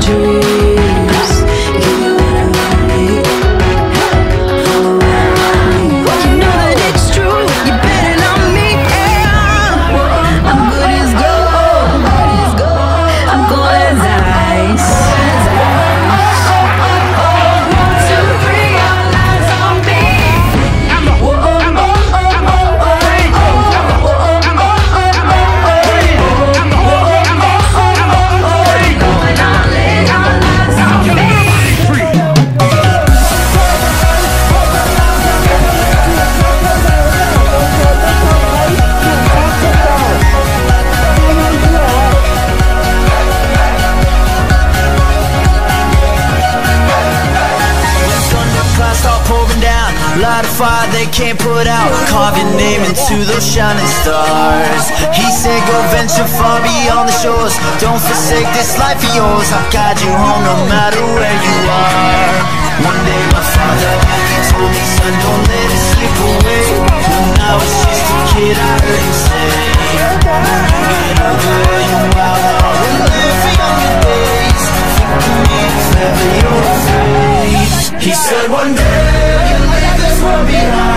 dream Light a fire they can't put out. Carve your name into those shining stars. He said go venture far beyond the shores. Don't forsake this life of yours. I'll guide you home no matter where you are. One day my father, he told me Son, don't let it slip away. When I was just a kid, I heard him say Get up, girl, wild heart And live for younger days. Think of me if you're afraid He said one day be.